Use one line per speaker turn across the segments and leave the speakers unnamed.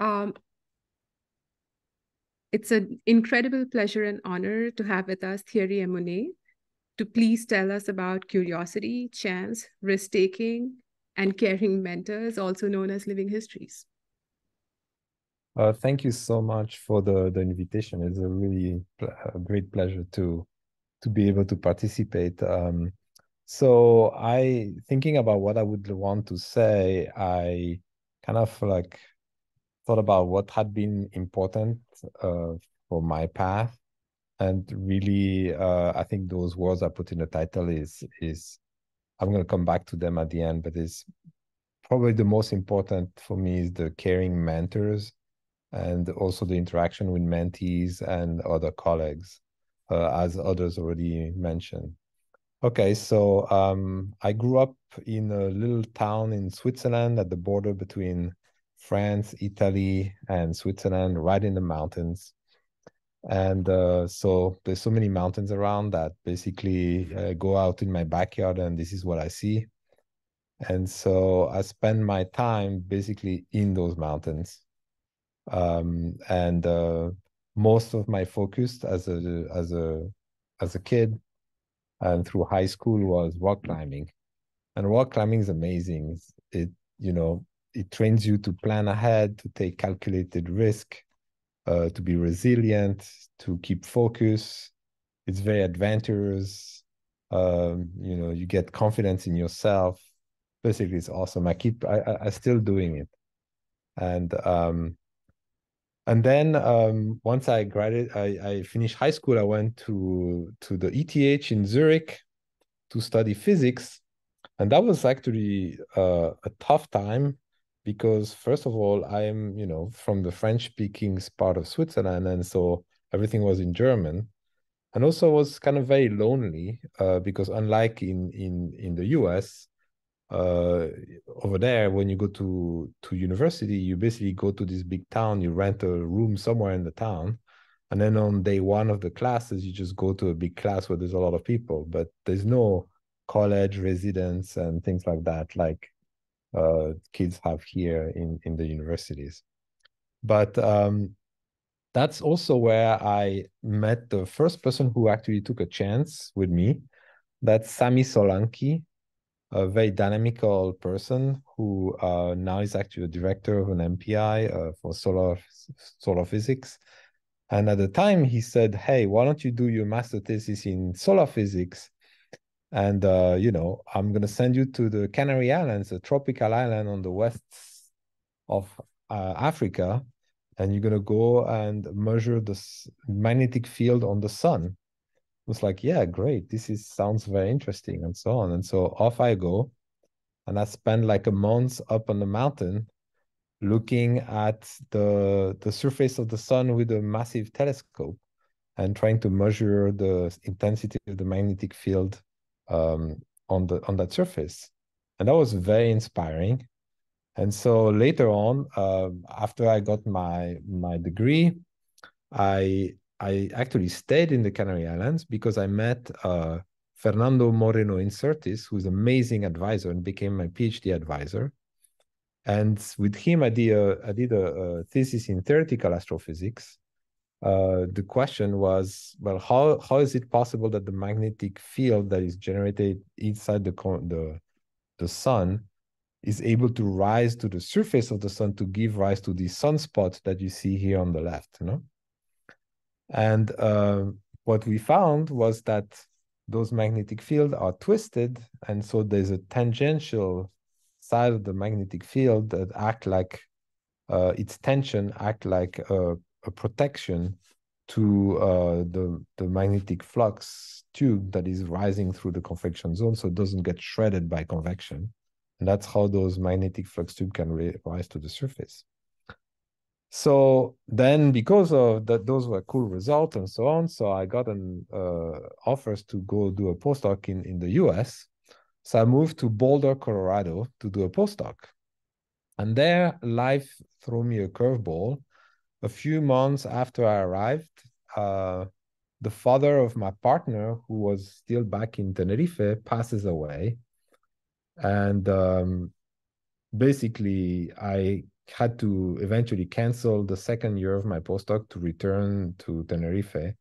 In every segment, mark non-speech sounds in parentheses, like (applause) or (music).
Um, it's an incredible pleasure and honor to have with us Thierry Emonet to please tell us about curiosity, chance, risk taking, and caring mentors, also known as living histories.
Uh, thank you so much for the, the invitation. It's a really a great pleasure to to be able to participate. Um, so I thinking about what I would want to say, I kind of like thought about what had been important uh, for my path, and really, uh, I think those words I put in the title is is I'm going to come back to them at the end, but is probably the most important for me is the caring mentors and also the interaction with mentees and other colleagues, uh, as others already mentioned. Okay, so um, I grew up in a little town in Switzerland at the border between France, Italy, and Switzerland, right in the mountains. And uh, so there's so many mountains around that basically uh, go out in my backyard and this is what I see. And so I spend my time basically in those mountains um, and uh, most of my focus as a as a as a kid and through high school was rock climbing and rock climbing is amazing it you know it trains you to plan ahead to take calculated risk uh, to be resilient to keep focus. It's very adventurous. Um, you know you get confidence in yourself. Basically it's awesome. I keep i i, still doing it. And um and then um, once I graduated, I, I, finished high school. I went to to the ETH in Zurich to study physics, and that was actually uh, a tough time because first of all, I am you know from the French-speaking part of Switzerland, and so everything was in German, and also was kind of very lonely uh, because unlike in in in the US, uh, over there when you go to to university you basically go to this big town you rent a room somewhere in the town and then on day one of the classes you just go to a big class where there's a lot of people but there's no college residence and things like that like uh, kids have here in in the universities but um, that's also where i met the first person who actually took a chance with me that's sami solanki a very dynamical person who uh, now is actually a director of an MPI uh, for solar solar physics. And at the time, he said, "Hey, why don't you do your master thesis in solar physics?" And uh, you know, I'm gonna send you to the Canary Islands, a tropical island on the west of uh, Africa, and you're gonna go and measure the magnetic field on the sun it was like, yeah, great. This is sounds very interesting and so on. And so off I go. And I spend like a month up on the mountain looking at the the surface of the sun with a massive telescope and trying to measure the intensity of the magnetic field um, on the on that surface. And that was very inspiring. And so later on, uh, after I got my my degree, I I actually stayed in the Canary Islands because I met uh, Fernando Moreno Insertis, who's an amazing advisor and became my PhD advisor. And with him, I did a, I did a, a thesis in theoretical astrophysics. Uh, the question was, well, how, how is it possible that the magnetic field that is generated inside the, the, the sun is able to rise to the surface of the sun to give rise to the sunspot that you see here on the left, you know? And uh, what we found was that those magnetic fields are twisted, and so there's a tangential side of the magnetic field that act like uh, its tension act like a, a protection to uh, the the magnetic flux tube that is rising through the convection zone, so it doesn't get shredded by convection. And that's how those magnetic flux tube can rise to the surface. So then, because of that, those were cool results and so on. So I got an uh, offers to go do a postdoc in in the U.S. So I moved to Boulder, Colorado, to do a postdoc. And there, life threw me a curveball. A few months after I arrived, uh, the father of my partner, who was still back in Tenerife, passes away. And um, basically, I had to eventually cancel the second year of my postdoc to return to Tenerife.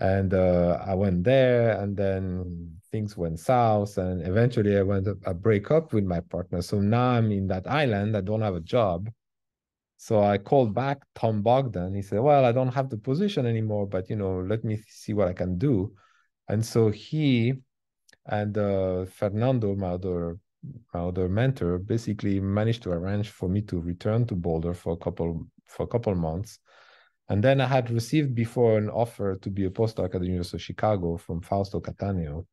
And uh, I went there, and then things went south, and eventually I went I break up with my partner. So now I'm in that island. I don't have a job. So I called back Tom Bogdan. He said, "Well, I don't have the position anymore, but you know, let me see what I can do." And so he and uh, Fernando, my other my other mentor, basically managed to arrange for me to return to Boulder for a couple for a couple months. And then I had received before an offer to be a postdoc at the University of Chicago from Fausto Cattaneo.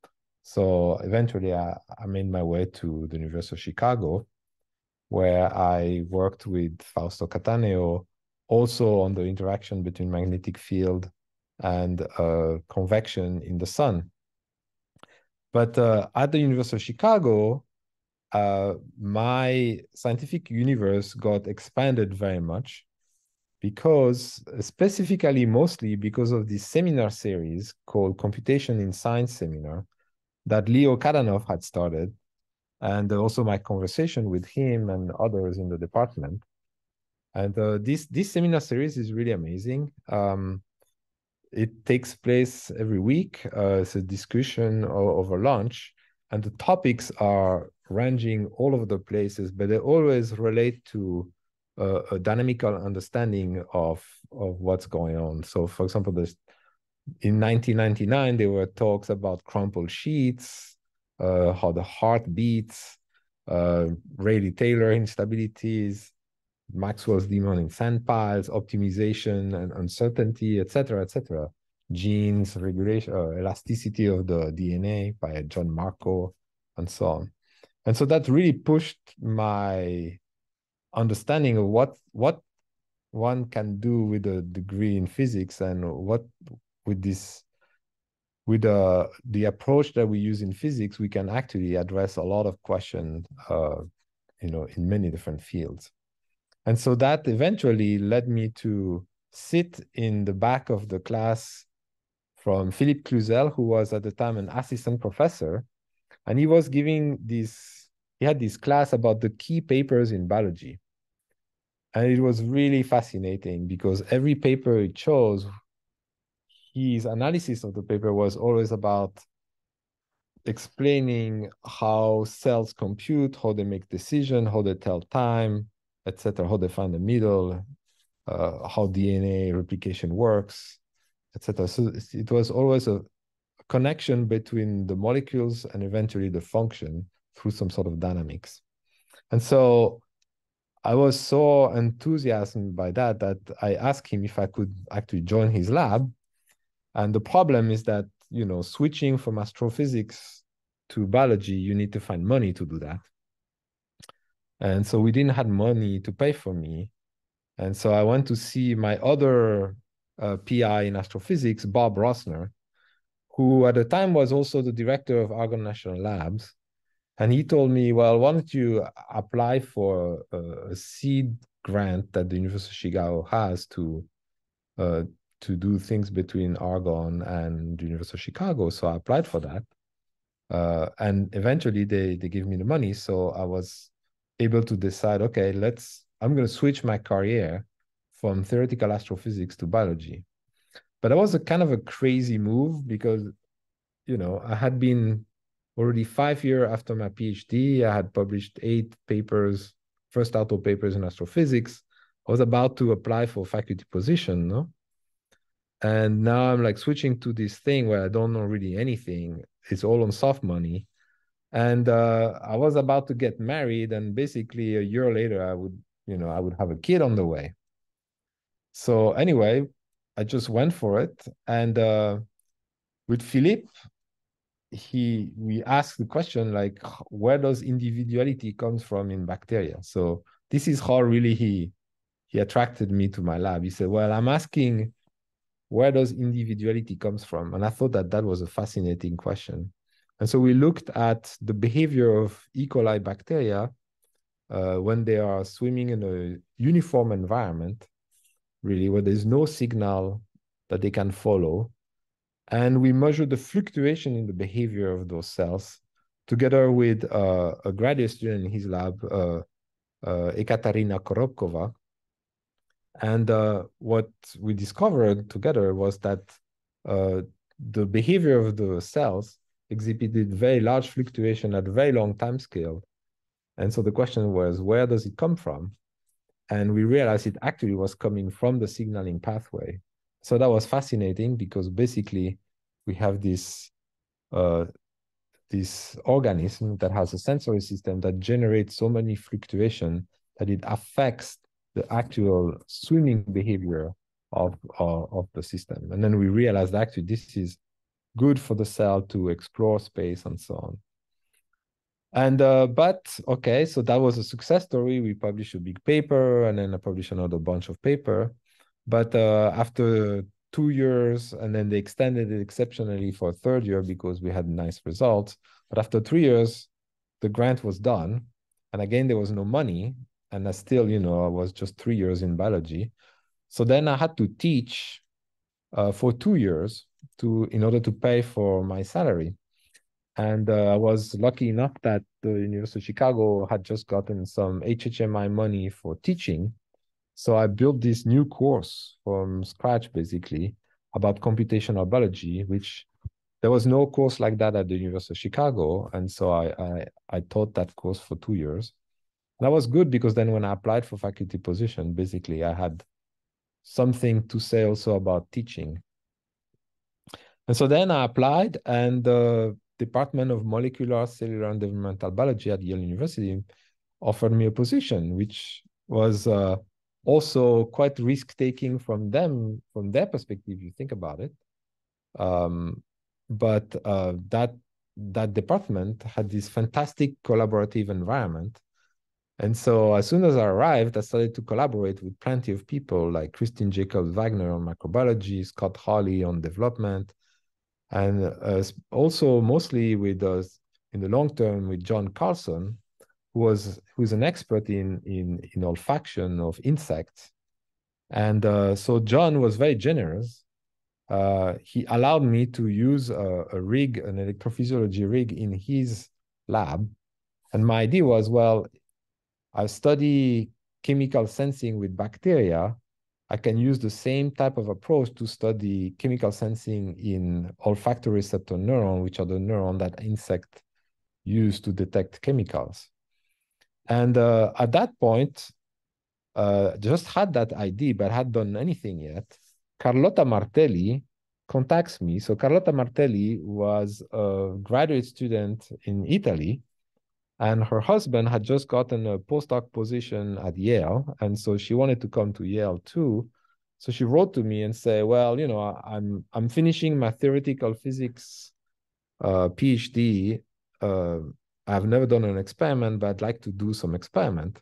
So eventually I, I made my way to the University of Chicago, where I worked with Fausto Cattaneo also on the interaction between magnetic field and uh, convection in the sun. But uh, at the University of Chicago, uh, my scientific universe got expanded very much because specifically mostly because of this seminar series called computation in science seminar that leo kadanoff had started and also my conversation with him and others in the department. And uh, this this seminar series is really amazing. Um, it takes place every week. Uh, it's a discussion over lunch and the topics are ranging all over the places, but they always relate to uh, a dynamical understanding of of what's going on. So, for example, in 1999 there were talks about crumpled sheets, uh, how the heart beats, uh, Rayleigh Taylor instabilities, Maxwell's demon in sand piles, optimization and uncertainty, etc., etc. Genes, regulation, uh, elasticity of the DNA by John Marko, and so on and so that really pushed my understanding of what what one can do with a degree in physics and what with this with uh, the approach that we use in physics we can actually address a lot of questions uh, you know in many different fields. And so that eventually led me to sit in the back of the class from Philippe Cluzel, who was at the time an assistant professor. And he was giving this he had this class about the key papers in biology. And it was really fascinating because every paper he chose his analysis of the paper was always about explaining how cells compute how they make decision how they tell time etc how they find the middle uh, how dna replication works etc so it was always a connection between the molecules and eventually the function through some sort of dynamics. And so I was so enthusiastic by that that I asked him if I could actually join his lab. And the problem is that, you know, switching from astrophysics to biology, you need to find money to do that. And so we didn't have money to pay for me. And so I went to see my other uh, PI in astrophysics, Bob Rosner, who at the time was also the director of Argonne National Labs. And he told me, well, why don't you apply for a, a seed grant that the University of Chicago has to uh, to do things between Argonne and University of Chicago. So I applied for that. Uh, and eventually they they gave me the money. So I was able to decide, okay, let's I'm gonna switch my career from theoretical astrophysics to biology but that was a kind of a crazy move because you know i had been already five years after my phd i had published eight papers first author papers in astrophysics i was about to apply for faculty position no and now i'm like switching to this thing where i don't know really anything it's all on soft money and uh, i was about to get married and basically a year later i would you know i would have a kid on the way so anyway I just went for it. And uh, with Philippe, he we asked the question like, where does individuality comes from in bacteria? So this is how really he he attracted me to my lab. He said, well, I'm asking where does individuality comes from? And I thought that that was a fascinating question. And so we looked at the behavior of E. coli bacteria uh, when they are swimming in a uniform environment really, where there's no signal that they can follow. And we measure the fluctuation in the behavior of those cells together with uh, a graduate student in his lab, uh, uh, Ekaterina Korobkova. And uh, what we discovered together was that uh, the behavior of the cells exhibited very large fluctuation at very long time scale. And so the question was, where does it come from? And we realized it actually was coming from the signaling pathway. So that was fascinating because basically we have this uh, this organism that has a sensory system that generates so many fluctuation that it affects the actual swimming behavior of, uh, of the system. And then we realized actually this is good for the cell to explore space and so on. And uh, but okay, so that was a success story. We published a big paper, and then I published another bunch of paper. But uh, after two years, and then they extended it exceptionally for a third year because we had nice results. But after three years, the grant was done, and again there was no money, and I still, you know, I was just three years in biology. So then I had to teach uh, for two years to in order to pay for my salary. And uh, I was lucky enough that the University of Chicago had just gotten some HHMI money for teaching. So I built this new course from scratch, basically, about computational biology, which there was no course like that at the University of Chicago. And so I, I, I taught that course for two years. That was good because then when I applied for faculty position, basically I had something to say also about teaching. And so then I applied and the Department of Molecular, Cellular and Developmental Biology at Yale University offered me a position, which was uh, also quite risk-taking from them, from their perspective, you think about it. Um, but uh, that that department had this fantastic collaborative environment and so as soon as I arrived, I started to collaborate with plenty of people like Christine Jacobs Wagner on microbiology, Scott Holley on development, and uh, also mostly with us in the long term with John Carlson, who was who's an expert in in in olfaction of insects. And uh, so John was very generous. Uh, he allowed me to use a, a rig, an electrophysiology rig in his lab. And my idea was, well, I study chemical sensing with bacteria, I can use the same type of approach to study chemical sensing in olfactory receptor neuron, which are the neuron that insect use to detect chemicals. And uh, at that point, uh, just had that idea, but had done anything yet. Carlotta Martelli contacts me. So Carlotta Martelli was a graduate student in Italy and her husband had just gotten a postdoc position at Yale, and so she wanted to come to Yale too. So she wrote to me and say, "Well, you know, I'm I'm finishing my theoretical physics uh, PhD. Uh, I've never done an experiment, but I'd like to do some experiment."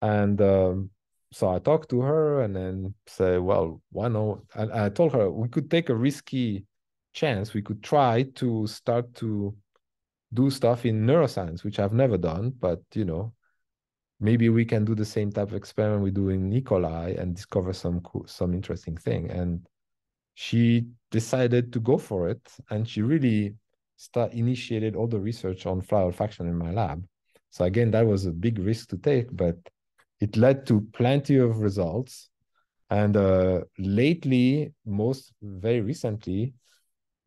And um, so I talked to her and then say, "Well, why not?" And I told her we could take a risky chance. We could try to start to do stuff in neuroscience, which I've never done, but you know, maybe we can do the same type of experiment we do in coli and discover some cool, some interesting thing. And she decided to go for it, and she really start initiated all the research on fly olfaction in my lab. So again, that was a big risk to take, but it led to plenty of results. And uh, lately, most very recently,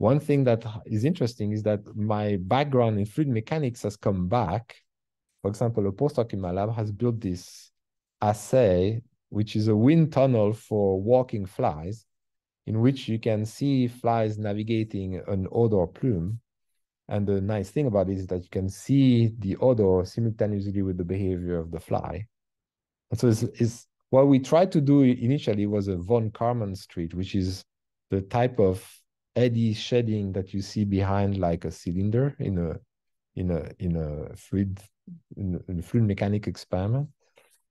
one thing that is interesting is that my background in fluid mechanics has come back. For example, a postdoc in my lab has built this assay, which is a wind tunnel for walking flies, in which you can see flies navigating an odor plume. And the nice thing about it is that you can see the odor simultaneously with the behavior of the fly. And so it's, it's what we tried to do initially was a von Karman street, which is the type of eddy shedding that you see behind like a cylinder in a in a in a fluid in, in a fluid mechanic experiment.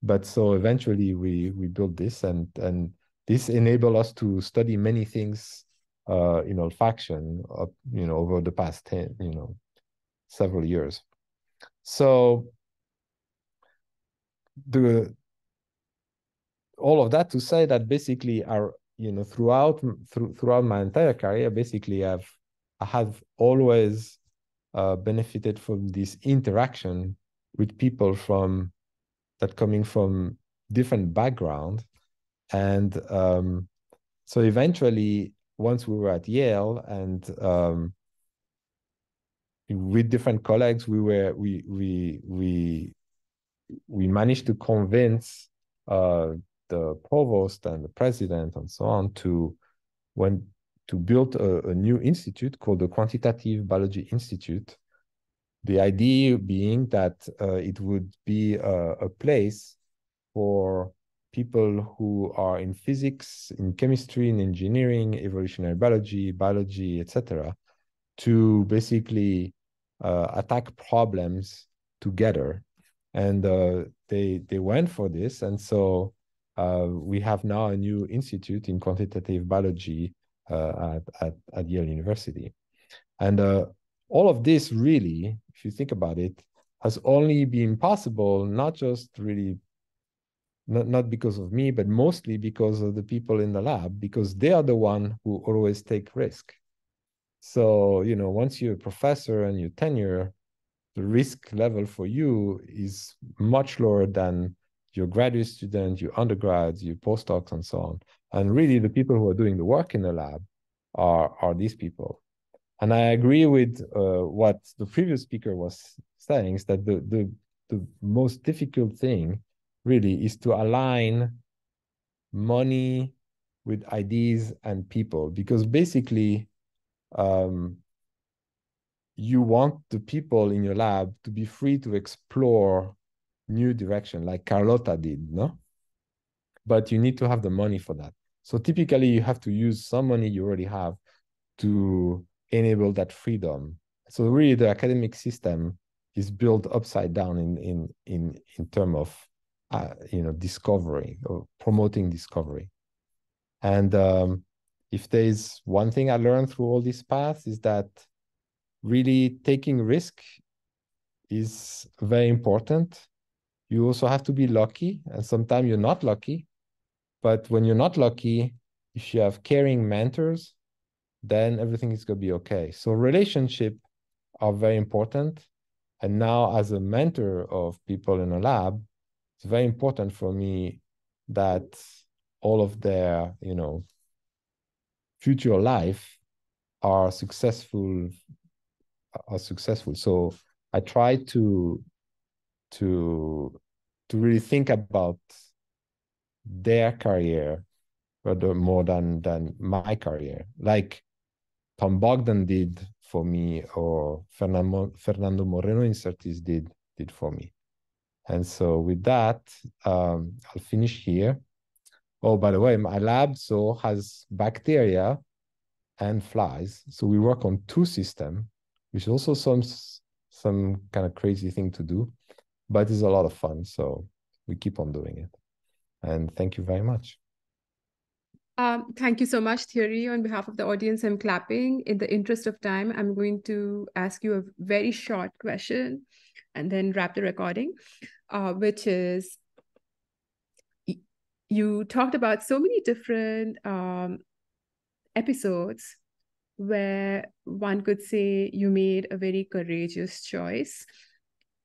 But so eventually we we built this and and this enabled us to study many things uh in olfaction you know over the past 10 you know several years. So the all of that to say that basically our you know throughout through, throughout my entire career basically i've i have always uh, benefited from this interaction with people from that coming from different background and um, so eventually once we were at yale and um, with different colleagues we were we we we we managed to convince uh, the provost and the president and so on to when to build a, a new institute called the quantitative biology institute the idea being that uh, it would be a, a, place for people who are in physics, in chemistry, in engineering, evolutionary biology, biology, etc., to basically uh, attack problems together. And uh, they they went for this, and so we have now a new institute in quantitative biology uh, at, at, at Yale University. And uh, all of this really, if you think about it, has only been possible not just really not, not because of me, but mostly because of the people in the lab, because they are the one who always take risk. So, you know, once you're a professor and you tenure, the risk level for you is much lower than your graduate student, your undergrads, your postdocs, and so on. And really, the people who are doing the work in the lab are are these people. And I agree with uh, what the previous speaker was saying, is that the, the, the most difficult thing really is to align money with ideas and people, because basically um, you want the people in your lab to be free to explore new direction like Carlotta did, no? But you need to have the money for that. So typically you have to use some money you already have to enable that freedom. So really the academic system is built upside down in in in in terms of uh, you know discovery or promoting discovery. And um, if there's one thing I learned through all these paths is that really taking risk is very important. You also have to be lucky, and sometimes you're not lucky. But when you're not lucky, if you have caring mentors then everything is going to be okay. So relationship are very important. And now as a mentor of people in a lab, it's very important for me that all of their, you know, future life are successful are successful. So I try to to to really think about their career rather more than than my career. Like Tom Bogdan did for me or Fernando, Fernando Moreno Insertis did did for me. And so with that, um, I'll finish here. Oh, by the way, my lab so has bacteria and flies. So we work on two systems, which is also some some kind of crazy thing to do, but it's a lot of fun. So we keep on doing it. And thank you very much.
Um, thank you so much, Thierry. On behalf of the audience, I'm clapping. In the interest of time, I'm going to ask you a very short question and then wrap the recording, uh, which is you talked about so many different um, episodes where one could say you made a very courageous choice.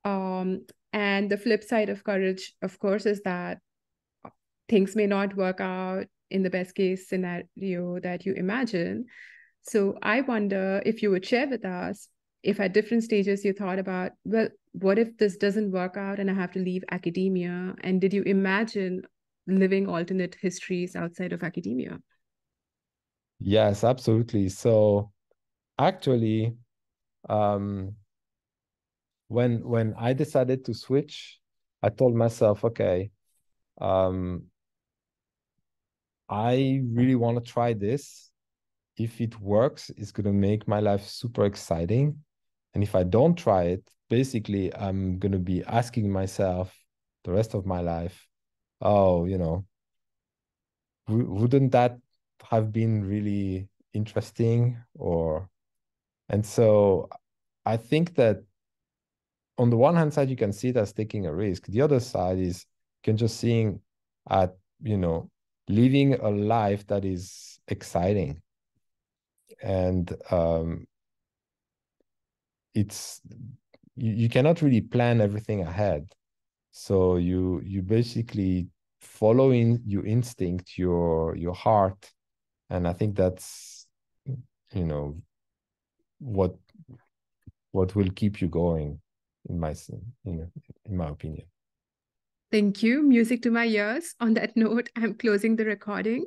Um, and the flip side of courage, of course, is that things may not work out in the best case scenario that you imagine. So I wonder if you would share with us if at different stages you thought about, well, what if this doesn't work out and I have to leave academia? And did you imagine living alternate histories outside of academia?
Yes, absolutely. So actually, um, when when I decided to switch, I told myself, okay, um, I really want to try this. If it works, it's going to make my life super exciting. And if I don't try it, basically, I'm going to be asking myself the rest of my life, oh, you know, wouldn't that have been really interesting? Or, and so I think that on the one hand side, you can see it as taking a risk. The other side is you can just seeing at, you know, living a life that is exciting. And um, it's you, you cannot really plan everything ahead. So you you basically following your instinct your your heart. And i think that's you know what what will keep you going in my in, in my opinion.
Thank you. Music to my ears. On that (laughs) note i'm closing the recording